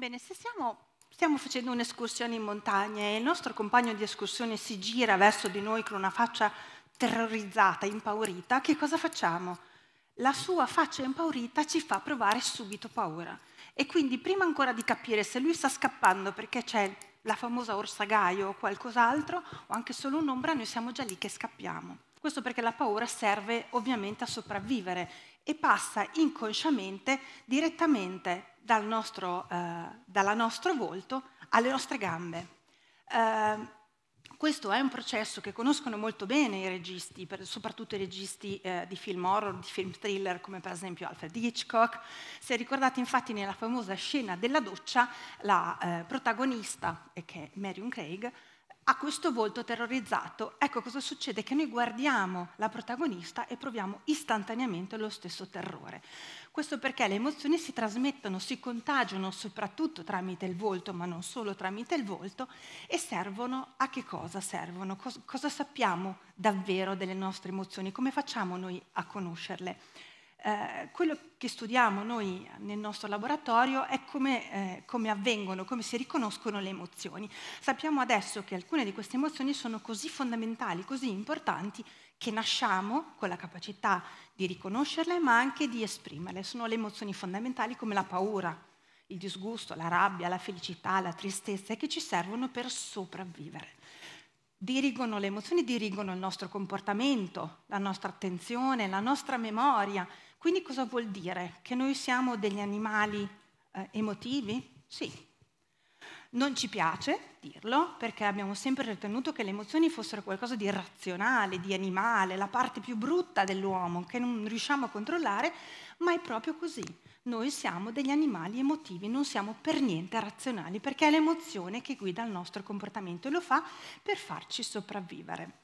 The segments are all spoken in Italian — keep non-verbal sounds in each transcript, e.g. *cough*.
Bene, se siamo, stiamo facendo un'escursione in montagna e il nostro compagno di escursione si gira verso di noi con una faccia terrorizzata, impaurita, che cosa facciamo? La sua faccia impaurita ci fa provare subito paura. E quindi prima ancora di capire se lui sta scappando perché c'è la famosa orsagaio o qualcos'altro, o anche solo un'ombra, noi siamo già lì che scappiamo. Questo perché la paura serve ovviamente a sopravvivere e passa inconsciamente direttamente dal nostro, eh, nostro volto alle nostre gambe. Eh, questo è un processo che conoscono molto bene i registi, soprattutto i registi eh, di film horror, di film thriller, come per esempio Alfred Hitchcock. Se ricordate infatti nella famosa scena della doccia, la eh, protagonista, che è Marion Craig, ha questo volto terrorizzato. Ecco cosa succede? Che noi guardiamo la protagonista e proviamo istantaneamente lo stesso terrore. Questo perché le emozioni si trasmettono, si contagiano soprattutto tramite il volto, ma non solo tramite il volto, e servono a che cosa servono? Cos- cosa sappiamo davvero delle nostre emozioni? Come facciamo noi a conoscerle? Eh, quello che studiamo noi nel nostro laboratorio è come, eh, come, avvengono, come si riconoscono le emozioni. Sappiamo adesso che alcune di queste emozioni sono così fondamentali, così importanti, che nasciamo con la capacità di riconoscerle, ma anche di esprimerle. Sono le emozioni fondamentali come la paura, il disgusto, la rabbia, la felicità, la tristezza, che ci servono per sopravvivere dirigono le emozioni, dirigono il nostro comportamento, la nostra attenzione, la nostra memoria, quindi cosa vuol dire? Che noi siamo degli animali eh, emotivi? Sì. Non ci piace dirlo perché abbiamo sempre ritenuto che le emozioni fossero qualcosa di razionale, di animale, la parte più brutta dell'uomo che non riusciamo a controllare, ma è proprio così. Noi siamo degli animali emotivi, non siamo per niente razionali perché è l'emozione che guida il nostro comportamento e lo fa per farci sopravvivere.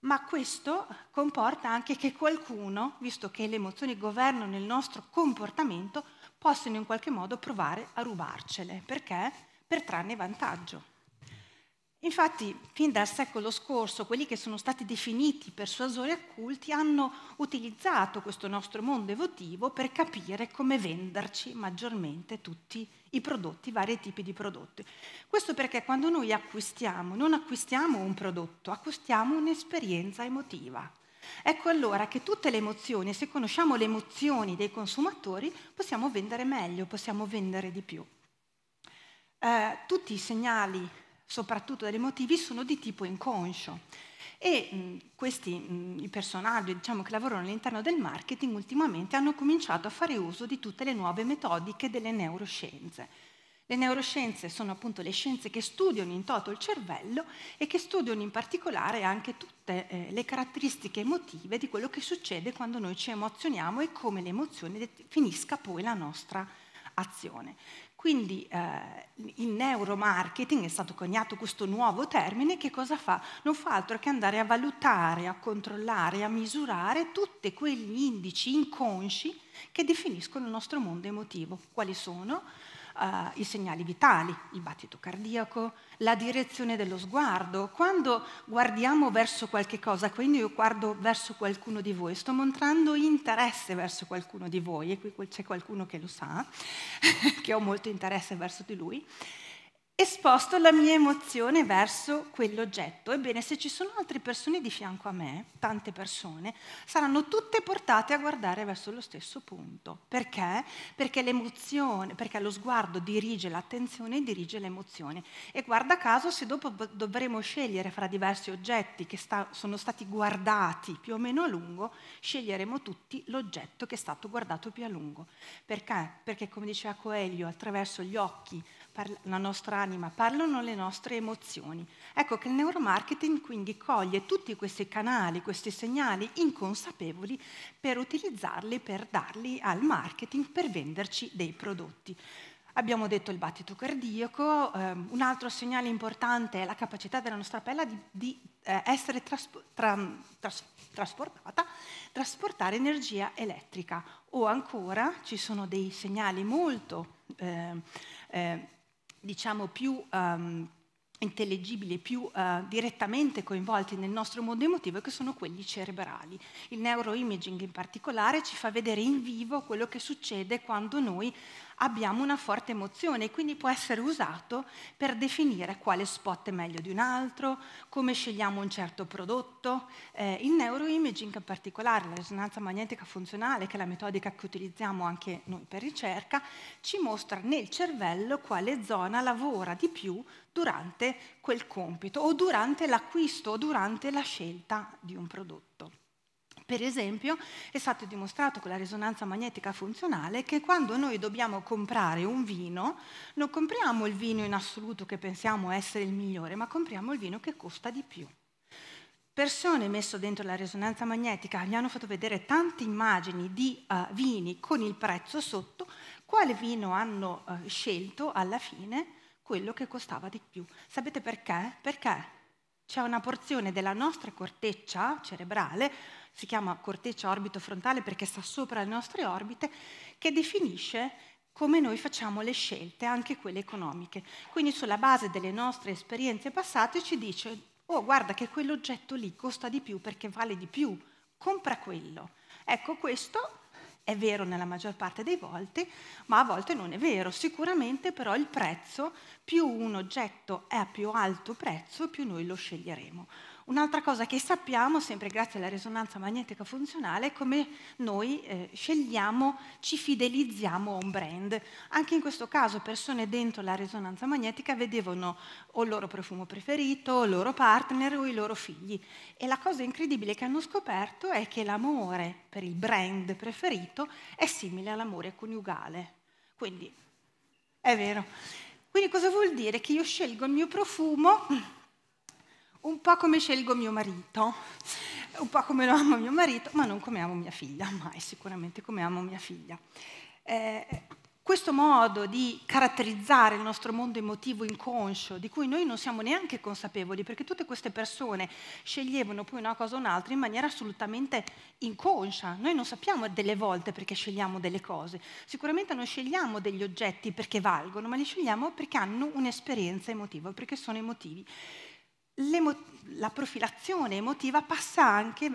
Ma questo comporta anche che qualcuno, visto che le emozioni governano il nostro comportamento, possano in qualche modo provare a rubarcele. Perché? Per trarne vantaggio. Infatti, fin dal secolo scorso, quelli che sono stati definiti persuasori occulti hanno utilizzato questo nostro mondo evotivo per capire come venderci maggiormente tutti i prodotti, vari tipi di prodotti. Questo perché quando noi acquistiamo, non acquistiamo un prodotto, acquistiamo un'esperienza emotiva. Ecco allora che tutte le emozioni, se conosciamo le emozioni dei consumatori, possiamo vendere meglio, possiamo vendere di più. Eh, tutti i segnali soprattutto dai motivi, sono di tipo inconscio. E mh, questi mh, i personaggi diciamo, che lavorano all'interno del marketing ultimamente hanno cominciato a fare uso di tutte le nuove metodiche delle neuroscienze. Le neuroscienze sono appunto le scienze che studiano in toto il cervello e che studiano in particolare anche tutte eh, le caratteristiche emotive di quello che succede quando noi ci emozioniamo e come l'emozione definisca poi la nostra azione. Quindi eh, il neuromarketing è stato coniato questo nuovo termine che cosa fa? Non fa altro che andare a valutare, a controllare, a misurare tutti quegli indici inconsci che definiscono il nostro mondo emotivo. Quali sono? Uh, i segnali vitali, il battito cardiaco, la direzione dello sguardo. Quando guardiamo verso qualche cosa, quindi io guardo verso qualcuno di voi, sto mostrando interesse verso qualcuno di voi, e qui c'è qualcuno che lo sa, *laughs* che ho molto interesse verso di lui, e sposto la mia emozione verso quell'oggetto. Ebbene, se ci sono altre persone di fianco a me, tante persone, saranno tutte portate a guardare verso lo stesso punto. Perché? Perché l'emozione, perché lo sguardo dirige l'attenzione e dirige l'emozione. E guarda caso, se dopo dovremo scegliere fra diversi oggetti che sta, sono stati guardati più o meno a lungo, sceglieremo tutti l'oggetto che è stato guardato più a lungo. Perché? Perché, come diceva Coelho, attraverso gli occhi la nostra anima, parlano le nostre emozioni. Ecco che il neuromarketing quindi coglie tutti questi canali, questi segnali inconsapevoli per utilizzarli, per darli al marketing, per venderci dei prodotti. Abbiamo detto il battito cardiaco, eh, un altro segnale importante è la capacità della nostra pelle di, di eh, essere traspo, tra, tras, trasportata, trasportare energia elettrica o ancora ci sono dei segnali molto eh, eh diciamo, più um, intelligibili, più uh, direttamente coinvolti nel nostro mondo emotivo, che sono quelli cerebrali. Il neuroimaging in particolare ci fa vedere in vivo quello che succede quando noi abbiamo una forte emozione e quindi può essere usato per definire quale spot è meglio di un altro, come scegliamo un certo prodotto. Eh, il neuroimaging in particolare, la risonanza magnetica funzionale, che è la metodica che utilizziamo anche noi per ricerca, ci mostra nel cervello quale zona lavora di più durante quel compito o durante l'acquisto o durante la scelta di un prodotto. Per esempio, è stato dimostrato con la risonanza magnetica funzionale che quando noi dobbiamo comprare un vino, non compriamo il vino in assoluto che pensiamo essere il migliore, ma compriamo il vino che costa di più. Persone messe dentro la risonanza magnetica gli hanno fatto vedere tante immagini di uh, vini con il prezzo sotto, quale vino hanno uh, scelto alla fine? Quello che costava di più. Sapete perché? Perché c'è una porzione della nostra corteccia cerebrale si chiama corteccia orbito frontale perché sta sopra le nostre orbite, che definisce come noi facciamo le scelte, anche quelle economiche. Quindi sulla base delle nostre esperienze passate ci dice, oh guarda che quell'oggetto lì costa di più perché vale di più, compra quello. Ecco, questo è vero nella maggior parte dei volte, ma a volte non è vero. Sicuramente però il prezzo, più un oggetto è a più alto prezzo, più noi lo sceglieremo. Un'altra cosa che sappiamo, sempre grazie alla risonanza magnetica funzionale, è come noi eh, scegliamo, ci fidelizziamo a un brand. Anche in questo caso persone dentro la risonanza magnetica vedevano o il loro profumo preferito, o il loro partner o i loro figli. E la cosa incredibile che hanno scoperto è che l'amore per il brand preferito è simile all'amore coniugale. Quindi, è vero. Quindi cosa vuol dire? Che io scelgo il mio profumo un po' come scelgo mio marito, un po' come lo amo mio marito, ma non come amo mia figlia, *laughs* mai sicuramente come amo mia figlia. Eh, questo modo di caratterizzare il nostro mondo emotivo inconscio, di cui noi non siamo neanche consapevoli, perché tutte queste persone sceglievano poi una cosa o un'altra in maniera assolutamente inconscia. Noi non sappiamo delle volte perché scegliamo delle cose. Sicuramente non scegliamo degli oggetti perché valgono, ma li scegliamo perché hanno un'esperienza emotiva, perché sono emotivi la profilazione emotiva passa anche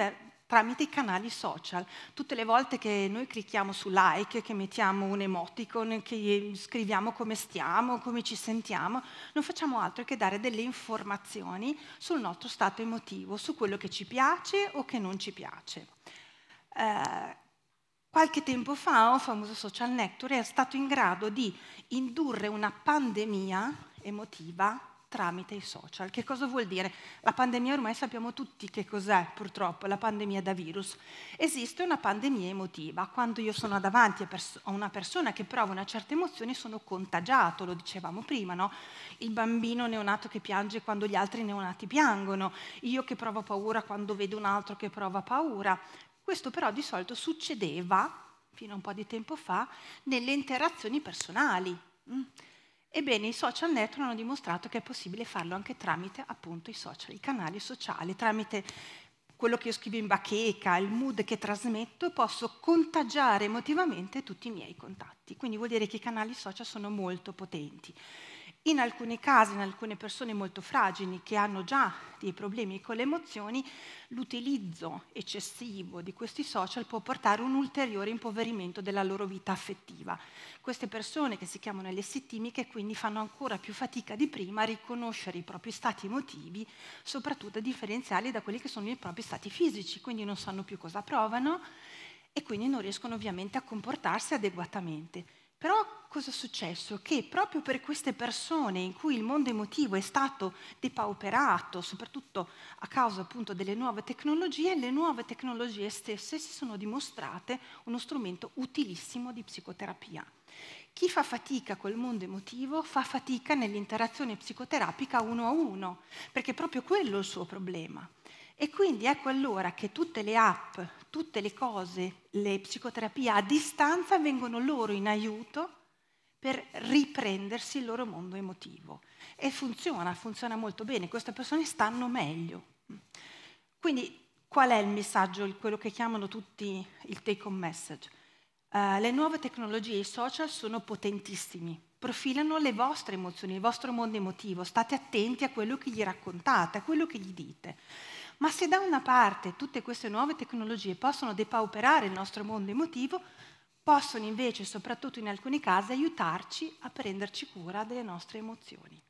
tramite i canali social. Tutte le volte che noi clicchiamo su like, che mettiamo un emoticon, che scriviamo come stiamo, come ci sentiamo, non facciamo altro che dare delle informazioni sul nostro stato emotivo, su quello che ci piace o che non ci piace. Eh, qualche tempo fa un famoso social network è stato in grado di indurre una pandemia emotiva tramite i social. Che cosa vuol dire? La pandemia ormai sappiamo tutti che cos'è purtroppo, la pandemia da virus. Esiste una pandemia emotiva. Quando io sono davanti a, una persona che prova una certa emozione sono contagiato, lo dicevamo prima, no? Il bambino neonato che piange quando gli altri neonati piangono, io che provo paura quando vedo un altro che prova paura. Questo però di solito succedeva, fino a un po' di tempo fa, nelle interazioni personali. Mm? Ebbene, i social network hanno dimostrato che è possibile farlo anche tramite appunto i social, i canali sociali, tramite quello che io scrivo in bacheca, il mood che trasmetto, posso contagiare emotivamente tutti i miei contatti. Quindi vuol dire che i canali social sono molto potenti. In alcuni casi, in alcune persone molto fragili che hanno già dei problemi con le emozioni, l'utilizzo eccessivo di questi social può portare un ulteriore impoverimento della loro vita affettiva. Queste persone che si chiamano LST quindi fanno ancora più fatica di prima a riconoscere i propri stati emotivi, soprattutto a differenziarli da quelli che sono i propri stati fisici, quindi non sanno più cosa provano e quindi non riescono ovviamente a comportarsi adeguatamente. Però cosa è successo? Che proprio per queste persone in cui il mondo emotivo è stato depauperato, soprattutto a causa appunto delle nuove tecnologie, le nuove tecnologie stesse si sono dimostrate uno strumento utilissimo di psicoterapia. Chi fa fatica col mondo emotivo fa fatica nell'interazione psicoterapica uno a uno, perché è proprio quello è il suo problema. E quindi ecco allora che tutte le app, tutte le cose, le psicoterapie a distanza vengono loro in aiuto per riprendersi il loro mondo emotivo. E funziona, funziona molto bene, queste persone stanno meglio. Quindi qual è il messaggio, quello che chiamano tutti il take home message? Uh, le nuove tecnologie, i social sono potentissimi, profilano le vostre emozioni, il vostro mondo emotivo, state attenti a quello che gli raccontate, a quello che gli dite. Ma se da una parte tutte queste nuove tecnologie possono depauperare il nostro mondo emotivo, possono invece, soprattutto in alcuni casi, aiutarci a prenderci cura delle nostre emozioni.